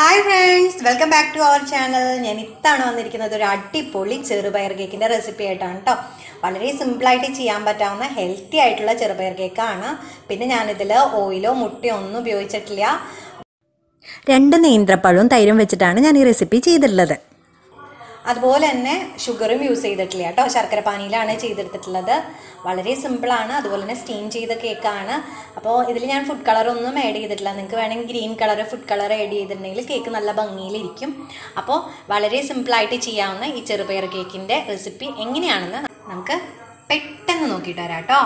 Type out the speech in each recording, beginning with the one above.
Hi friends welcome back to our channel ഞാൻ ഇത്തവണ വന്നിരിക്കുന്നത് ഒരു അടിപൊളി ചെറുപയർ കേക്കിന്റെ റെസിപ്പി ആയിട്ടാണ് കേട്ടോ വളരെ സിമ്പിളായിട്ട് ചെയ്യാൻ പറ്റാവുന്ന ഹെൽത്തി ആയിട്ടുള്ള ചെറുപയർ കേക്കാണ്. പിന്നെ ഞാനിതിൽ ഓയിലോ മുട്ടയോ ഒന്നും ഉപയോഗിച്ചിട്ടില്ല. രണ്ട് നേന്ത്രപ്പഴവും തൈരും വെച്ചിട്ടാണ് ഞാൻ ഈ റെസിപ്പി ചെയ്തിട്ടുള്ളത്. അതുപോലെ തന്നെ ഷുഗറും യൂസ് ചെയ്തിട്ടില്ല കേട്ടോ. ശർക്കര പാനിയിലാണ് ചെയ്തെടുത്തിട്ടുള്ളത്. വളരെ സിമ്പിളാണ് അതുപോലെ തന്നെ സ്റ്റീം ചെയ്ത കേക്കാണ് അപ്പോൾ ഇതിൽ ഞാൻ ഫുഡ് കളർ ഒന്നും ആഡ് ചെയ്തിട്ടില്ല. നിങ്ങൾക്ക് വേണമെങ്കിൽ green colour food colour add ചെയ്തിട്ടുണ്ടെങ്കിൽ കേക്ക് നല്ല ഭംഗിയിലിരിക്കും. അപ്പോൾ വളരെ സിമ്പിളായിട്ട് ചെയ്യാവുന്ന ഈ ചെറുപയർ കേക്കിന്റെ റെസിപ്പി എങ്ങനെയാണെന്ന് നമുക്ക് പെട്ടെന്ന് നോക്കിയിട്ട് വരാം കേട്ടോ.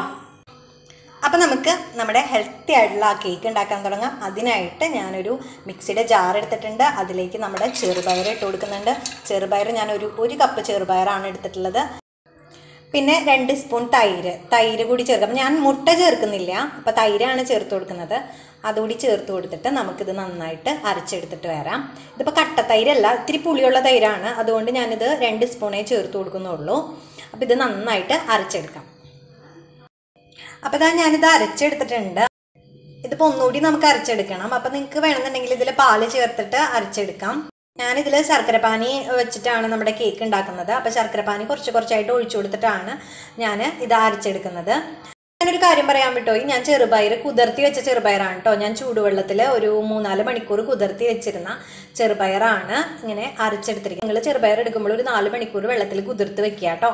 അപ്പം നമുക്ക് നമ്മുടെ ഹെൽത്തി ആയിട്ടുള്ള ആ കേക്ക് ഉണ്ടാക്കാൻ തുടങ്ങാം. അതിനായിട്ട് ഞാനൊരു മിക്സിയുടെ ജാർ എടുത്തിട്ടുണ്ട്. അതിലേക്ക് നമ്മുടെ ചെറുപയർ ഇട്ട് കൊടുക്കുന്നുണ്ട്. ചെറുപയർ ഞാൻ ഒരു ഒരു കപ്പ് ചെറുപയറാണ് എടുത്തിട്ടുള്ളത്. പിന്നെ രണ്ട് സ്പൂൺ തൈര്. തൈര് കൂടി ചേർക്കാം. ഞാൻ മുട്ട ചേർക്കുന്നില്ല. അപ്പോൾ തൈരാണ് ചേർത്ത് കൊടുക്കുന്നത്. അതുകൂടി ചേർത്ത് കൊടുത്തിട്ട് നമുക്കിത് നന്നായിട്ട് അരച്ചെടുത്തിട്ട് വരാം. ഇതിപ്പോൾ കട്ട തൈരല്ല ഇത്തിരി പുളിയുള്ള തൈരാണ്. അതുകൊണ്ട് ഞാനിത് രണ്ട് സ്പൂണേ ചേർത്ത് കൊടുക്കുന്നുള്ളൂ. അപ്പോൾ ഇത് നന്നായിട്ട് അരച്ചെടുക്കാം. അപ്പോൾ ഇതാ ഞാനിത് അരച്ചെടുത്തിട്ടുണ്ട്. ഇതിപ്പോൾ ഒന്നുകൂടി നമുക്ക് അരച്ചെടുക്കണം. അപ്പോൾ നിങ്ങൾക്ക് വേണമെന്നുണ്ടെങ്കിൽ ഇതിൽ പാൽ ചേർത്തിട്ട് അരച്ചെടുക്കാം. ഞാനിതിൽ ശർക്കരപ്പാനി വെച്ചിട്ടാണ് നമ്മുടെ കേക്ക് ഉണ്ടാക്കുന്നത്. അപ്പോൾ ശർക്കരപ്പാനി കുറച്ച് കുറച്ചായിട്ട് ഒഴിച്ചു കൊടുത്തിട്ടാണ് ഞാൻ ഇത് അരച്ചെടുക്കുന്നത്. ഞാനൊരു കാര്യം പറയാൻ വിട്ടോയി ഞാൻ ചെറുപയർ കുതിർത്തി വെച്ച ചെറുപയറാണ് കേട്ടോ ഞാൻ ചൂടുവെള്ളത്തിൽ ഒരു മൂന്നാൽ മണിക്കൂർ കുതിർത്തി വെച്ചിരുന്ന ചെറുപയറാണ് ഇങ്ങനെ അരച്ചെടുത്തിരിക്കുന്നത്. നിങ്ങൾ ചെറുപയർ എടുക്കുമ്പോൾ ഒരു നാല് മണിക്കൂർ വെള്ളത്തിൽ കുതിർത്ത് വെക്കുക കേട്ടോ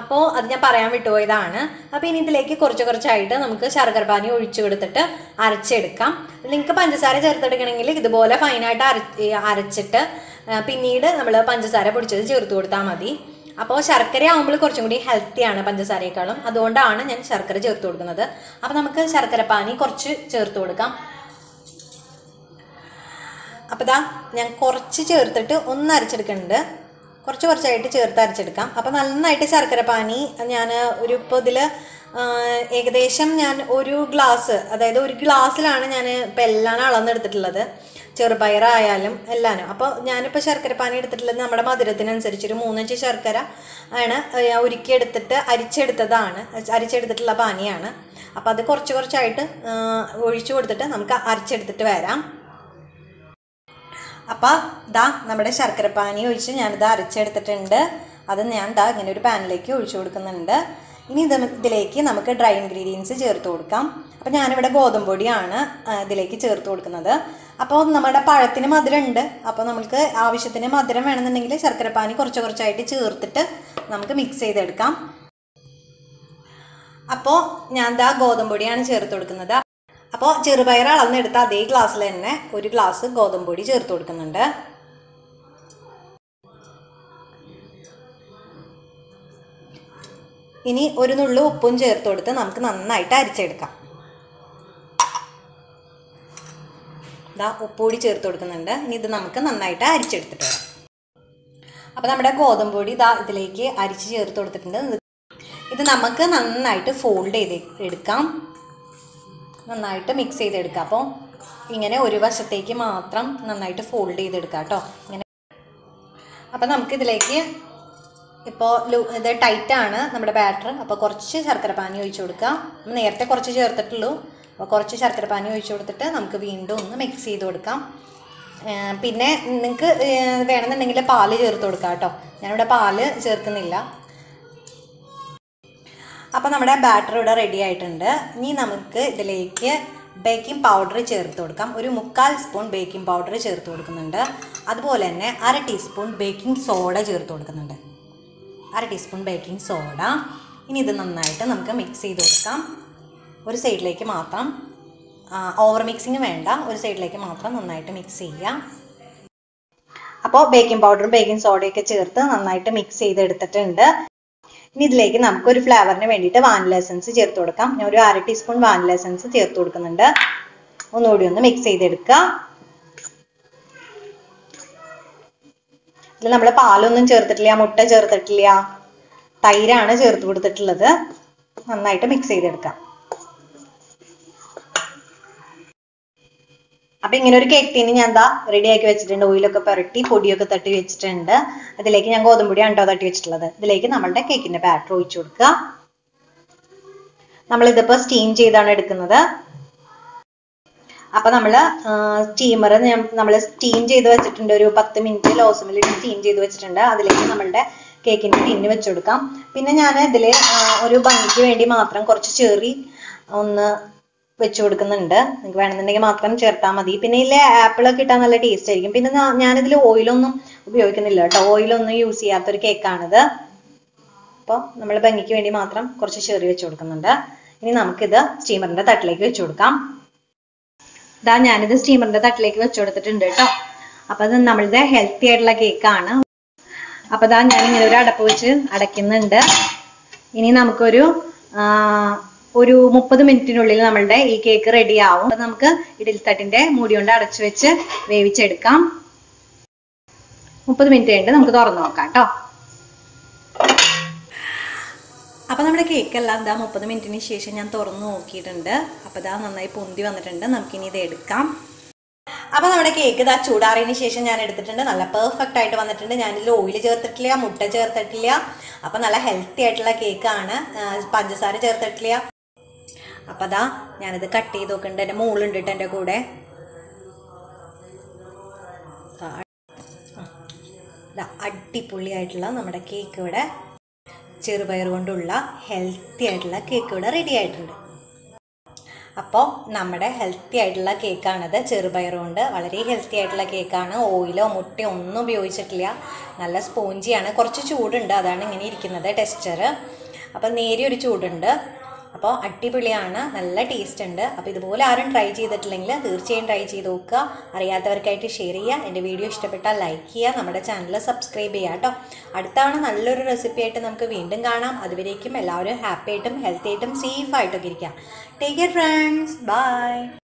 അപ്പോൾ അത് ഞാൻ പറയാൻ വിട്ടുപോയതാണ്. അപ്പോൾ ഇനി ഇതിലേക്ക് കുറച്ച് കുറച്ചായിട്ട് നമുക്ക് ശർക്കരപ്പാനി ഒഴിച്ചു കൊടുത്തിട്ട് അരച്ചെടുക്കാം. നിങ്ങൾക്ക് പഞ്ചസാര ചേർത്തെടുക്കണമെങ്കിൽ ഇതുപോലെ ഫൈനായിട്ട് അര അരച്ചിട്ട് പിന്നീട് നമ്മൾ പഞ്ചസാര പൊടിച്ചത് ചേർത്ത് കൊടുത്താൽ മതി. അപ്പോൾ ശർക്കര ആകുമ്പോൾ കുറച്ചും കൂടി ഹെൽത്തിയാണ് പഞ്ചസാരയേക്കാളും. അതുകൊണ്ടാണ് ഞാൻ ശർക്കര ചേർത്ത് കൊടുക്കുന്നത്. അപ്പോൾ നമുക്ക് ശർക്കരപ്പാനി കുറച്ച് ചേർത്ത് കൊടുക്കാം. അപ്പോൾ ഇതാ ഞാൻ കുറച്ച് ചേർത്തിട്ട് ഒന്ന് അരച്ചെടുക്കുന്നുണ്ട്. കുറച്ച് കുറച്ചായിട്ട് ചേർത്ത് അരച്ചെടുക്കാം. അപ്പോൾ നന്നായിട്ട് ശർക്കര പാനി ഞാൻ ഒരു ഇപ്പോൾ ഇതിൽ ഏകദേശം ഞാൻ ഒരു ഗ്ലാസ് അതായത് ഒരു ഗ്ലാസ്സിലാണ് ഞാൻ ഇപ്പോൾ എല്ലാം അളന്നെടുത്തിട്ടുള്ളത്. ചെറുപയറായാലും എല്ലാനും. അപ്പോൾ ഞാനിപ്പോൾ ശർക്കര പാനി എടുത്തിട്ടുള്ളത് നമ്മുടെ മധുരത്തിനനുസരിച്ച് ഒരു മൂന്നഞ്ച് ശർക്കര ആണ് ഉരുക്കിയെടുത്തിട്ട് അരിച്ചെടുത്തതാണ് അരിച്ചെടുത്തിട്ടുള്ള പാനിയാണ്. അപ്പോൾ അത് കുറച്ച് കുറച്ചായിട്ട് ഒഴിച്ചു കൊടുത്തിട്ട് നമുക്ക് അരച്ചെടുത്തിട്ട് വരാം. അപ്പം ഇതാ നമ്മുടെ ശർക്കര പാനി ഒഴിച്ച് ഞാനിത് അരച്ചെടുത്തിട്ടുണ്ട്. അത് ഞാൻ ദാ ഇങ്ങനെ ഒരു പാനിലേക്ക് ഒഴിച്ചു കൊടുക്കുന്നുണ്ട്. ഇനി ഇത് ഇതിലേക്ക് നമുക്ക് ഡ്രൈ ഇൻഗ്രീഡിയൻസ് ചേർത്ത് കൊടുക്കാം. അപ്പോൾ ഞാനിവിടെ ഗോതമ്പ് പൊടിയാണ് ഇതിലേക്ക് ചേർത്ത് കൊടുക്കുന്നത്. അപ്പോൾ നമ്മുടെ പഴത്തിന് മധുരമുണ്ട്. അപ്പോൾ നമുക്ക് ആവശ്യത്തിന് മധുരം വേണമെന്നുണ്ടെങ്കിൽ ശർക്കരപ്പാനി കുറച്ച് കുറച്ചായിട്ട് ചേർത്തിട്ട് നമുക്ക് മിക്സ് ചെയ്തെടുക്കാം. അപ്പോൾ ഞാൻ ദാ ഗോതമ്പ് പൊടിയാണ് ചേർത്ത് കൊടുക്കുന്നത്. അപ്പോൾ ചെറുപയർ അളന്നെടുത്ത അതേ ഗ്ലാസ്സിൽ തന്നെ ഒരു ഗ്ലാസ് ഗോതമ്പ് പൊടി ചേർത്ത് കൊടുക്കുന്നുണ്ട്. ഇനി ഒരു നുള്ളു ഉപ്പും ചേർത്ത് കൊടുത്ത് നമുക്ക് നന്നായിട്ട് അരിച്ചെടുക്കാം. ഇതാ ഉപ്പ് കൂടി ചേർത്ത് കൊടുക്കുന്നുണ്ട്. ഇനി ഇത് നമുക്ക് നന്നായിട്ട് അരിച്ചെടുത്തിട്ട് വരാം. അപ്പോൾ നമ്മുടെ ഗോതമ്പ് പൊടി ഇതാ ഇതിലേക്ക് അരിച്ച് ചേർത്ത് കൊടുത്തിട്ടുണ്ട്. ഇത് നമുക്ക് നന്നായിട്ട് ഫോൾഡ് ചെയ്ത് എടുക്കാം. നന്നായിട്ട് മിക്സ് ചെയ്തെടുക്കുക. അപ്പോൾ ഇങ്ങനെ ഒരു വശത്തേക്ക് മാത്രം നന്നായിട്ട് ഫോൾഡ് ചെയ്തെടുക്കുക കേട്ടോ. ഇങ്ങനെ. അപ്പോൾ നമുക്കിതിലേക്ക് ഇപ്പോൾ ലൂ ഇത് ടൈറ്റാണ് നമ്മുടെ ബാറ്റർ അപ്പോൾ കുറച്ച് ശർക്കര പാനി ഒഴിച്ചു കൊടുക്കുക. നേരത്തെ കുറച്ച് ചേർത്തിട്ടുള്ളൂ. അപ്പോൾ കുറച്ച് ശർക്കര പാനി ഒഴിച്ചു കൊടുത്തിട്ട് നമുക്ക് വീണ്ടും ഒന്ന് മിക്സ് ചെയ്ത് കൊടുക്കാം. പിന്നെ നിങ്ങൾക്ക് വേണമെന്നുണ്ടെങ്കിൽ പാൽ ചേർത്ത് കൊടുക്കാം കേട്ടോ. ഞാനിവിടെ പാൽ ചേർക്കുന്നില്ല. അപ്പോൾ നമ്മുടെ ബാറ്റർ ഇവിടെ റെഡി ആയിട്ടുണ്ട്. ഇനി നമുക്ക് ഇതിലേക്ക് ബേക്കിംഗ് പൗഡർ ചേർത്ത് കൊടുക്കാം. ഒരു മുക്കാൽ സ്പൂൺ ബേക്കിംഗ് പൗഡർ ചേർത്ത് കൊടുക്കുന്നുണ്ട്. അതുപോലെ തന്നെ അര ടീസ്പൂൺ ബേക്കിംഗ് സോഡ ചേർത്ത് കൊടുക്കുന്നുണ്ട്. അര ടീസ്പൂൺ ബേക്കിംഗ് സോഡ ഇനി ഇത് നന്നായിട്ട് നമുക്ക് മിക്സ് ചെയ്ത് കൊടുക്കാം. ഒരു സൈഡിലേക്ക് മാത്രം. ഓവർ മിക്സിങ് വേണ്ട. ഒരു സൈഡിലേക്ക് മാത്രം നന്നായിട്ട് മിക്സ് ചെയ്യാം. അപ്പോൾ ബേക്കിംഗ് പൗഡറും ബേക്കിംഗ് സോഡയൊക്കെ ചേർത്ത് നന്നായിട്ട് മിക്സ് ചെയ്തെടുത്തിട്ടുണ്ട്. ഇനി ഇതിലേക്ക് നമുക്ക് ഒരു ഫ്ലേവറിന് വേണ്ടിയിട്ട് വാനില എസൻസ് ചേർത്ത് കൊടുക്കാം. ഞാൻ ഒരു അര ടീസ്പൂൺ വാനില എസൻസ് ചേർത്ത് കൊടുക്കുന്നുണ്ട്. ഒന്നുകൂടി ഒന്ന് മിക്സ് ചെയ്തെടുക്കുക ഇതിൽ നമ്മൾ പാലൊന്നും ചേർത്തിട്ടില്ല മുട്ട ചേർത്തിട്ടില്ല തൈരാണ് ചേർത്ത് കൊടുത്തിട്ടുള്ളത്. നന്നായിട്ട് മിക്സ് ചെയ്തെടുക്കാം. അപ്പൊ ഇങ്ങനെ ഒരു കേക്ക് ടീന് ഞാൻ എന്താ റെഡി ആക്കി വെച്ചിട്ടുണ്ട്. ഓയിലൊക്കെ പുരട്ടി പൊടിയൊക്കെ തട്ടി വെച്ചിട്ടുണ്ട്. അതിലേക്ക് ഞാൻ ഗോതമ്പ് പൊടിയാണ് കേട്ടോ തട്ടി വെച്ചിട്ടുള്ളത്. ഇതിലേക്ക് നമ്മളുടെ കേക്കിന്റെ ബാറ്റർ ഒഴിച്ചു കൊടുക്കുക. നമ്മൾ ഇതിപ്പോ സ്റ്റീം ചെയ്താണ് എടുക്കുന്നത്. അപ്പൊ നമ്മൾ സ്റ്റീമർ നമ്മൾ സ്റ്റീം ചെയ്ത് വെച്ചിട്ടുണ്ട്. ഒരു പത്ത് മിനിറ്റ് ലോസമിൽ സ്റ്റീം ചെയ്ത് വെച്ചിട്ടുണ്ട്. അതിലേക്ക് നമ്മളുടെ കേക്കിന്റെ ടിന്ന് വെച്ചുകൊടുക്കാം പിന്നെ ഞാൻ ഇതിൽ ഒരു ഭംഗിക്ക് വേണ്ടി മാത്രം കുറച്ച് ചെറി ഒന്ന് വെച്ച് കൊടുക്കുന്നുണ്ട്. നിങ്ങൾക്ക് വേണമെന്നുണ്ടെങ്കിൽ മാത്രം ചേർത്താൽ മതി. പിന്നെ ഇതിലെ ആപ്പിളൊക്കെ ഇട്ടാൽ നല്ല ടേസ്റ്റ് ആയിരിക്കും. പിന്നെ ഞാനിതിൽ ഓയിലൊന്നും ഉപയോഗിക്കുന്നില്ല കേട്ടോ. ഓയിലൊന്നും യൂസ് ചെയ്യാത്തൊരു കേക്കാണിത് അപ്പോൾ നമ്മൾ ഭംഗിക്ക് വേണ്ടി മാത്രം കുറച്ച് ചെറിയ വെച്ച് കൊടുക്കുന്നുണ്ട്. ഇനി നമുക്കിത് സ്റ്റീമറിന്റെ തട്ടിലേക്ക് വെച്ച് കൊടുക്കാം. ഇതാ ഞാനിത് സ്റ്റീമറിന്റെ തട്ടിലേക്ക് വെച്ച് കൊടുത്തിട്ടുണ്ട് കേട്ടോ. അപ്പൊ അത് നമ്മളുടെ ഹെൽത്തി ആയിട്ടുള്ള കേക്കാണ് അപ്പൊ ഇതാ ഞാൻ ഇങ്ങനെ ഒരു അടപ്പ് വെച്ച് അടയ്ക്കുന്നുണ്ട്. ഇനി നമുക്കൊരു ഒരു മുപ്പത് മിനിറ്റിനുള്ളിൽ നമ്മളുടെ ഈ കേക്ക് റെഡി ആവും. നമുക്ക് ഇഡലിത്തട്ടിന്റെ മൂടി കൊണ്ട് അടച്ചു വെച്ച് വേവിച്ചെടുക്കാം. മുപ്പത് മിനിറ്റ് കഴിഞ്ഞിട്ട് നമുക്ക് തുറന്നു നോക്കാം കേട്ടോ അപ്പൊ നമ്മുടെ കേക്ക് എല്ലാം എന്താ മുപ്പത് മിനിറ്റിന് ശേഷം ഞാൻ തുറന്നു നോക്കിയിട്ടുണ്ട്. അപ്പൊ ഇതാ നന്നായി പൊന്തി വന്നിട്ടുണ്ട്. നമുക്കിനി ഇത് എടുക്കാം. അപ്പൊ നമ്മുടെ കേക്ക് ഇതാ ചൂടാറിയതിന് ശേഷം ഞാൻ എടുത്തിട്ടുണ്ട്. നല്ല പെർഫെക്റ്റ് ആയിട്ട് വന്നിട്ടുണ്ട്. ഞാനിതിൽ ഓയിൽ ചേർത്തിട്ടില്ല മുട്ട ചേർത്തിട്ടില്ല. അപ്പൊ നല്ല ഹെൽത്തി ആയിട്ടുള്ള കേക്കാണ് പഞ്ചസാര ചേർത്തിട്ടില്ല. അപ്പൊ അതാ ഞാനിത് കട്ട് ചെയ്ത് നോക്കുന്നുണ്ട് എന്റെ മോളുണ്ട് എന്റെ കൂടെ. അടിപൊളിയായിട്ടുള്ള നമ്മുടെ കേക്ക് ഇവിടെ ചെറുപയർ കൊണ്ടുള്ള ഹെൽത്തി ആയിട്ടുള്ള കേക്ക് ഇവിടെ റെഡി ആയിട്ടുണ്ട്. അപ്പോൾ നമ്മുടെ ഹെൽത്തി ആയിട്ടുള്ള കേക്കാണിത് ചെറുപയർ കൊണ്ട് വളരെ ഹെൽത്തി ആയിട്ടുള്ള കേക്കാണ് ഓയിലോ മുട്ടയോ ഒന്നും ഉപയോഗിച്ചിട്ടില്ല. നല്ല സ്പോഞ്ചിയാണ് കുറച്ച് ചൂടുണ്ട്. അതാണ് ഇങ്ങനെ ഇരിക്കുന്നത്. ടെക്സ്ചർ അപ്പോൾ നേരിയൊരു ചൂടുണ്ട്. അപ്പോൾ അടിപൊളിയാണ് നല്ല ടേസ്റ്റ് ഉണ്ട്. അപ്പോൾ ഇതുപോലെ ആരും ട്രൈ ചെയ്തിട്ടില്ലെങ്കിൽ തീർച്ചയായും ട്രൈ ചെയ്ത് നോക്കുക. അറിയാത്തവർക്കായിട്ട് ഷെയർ ചെയ്യുക. എന്റെ വീഡിയോ ഇഷ്ടപ്പെട്ടാൽ ലൈക്ക് ചെയ്യുക. നമ്മുടെ ചാനൽ സബ്സ്ക്രൈബ് ചെയ്യുക കേട്ടോ. അടുത്തവണ നല്ലൊരു റെസിപ്പി ആയിട്ട് നമുക്ക് വീണ്ടും കാണാം. അതുവരേക്കും എല്ലാവരും ഹാപ്പി ആയിട്ടും ഹെൽത്തി ആയിട്ടും സേഫ് ആയിട്ടൊക്കെ ഇരിക്കുക. Take care friends bye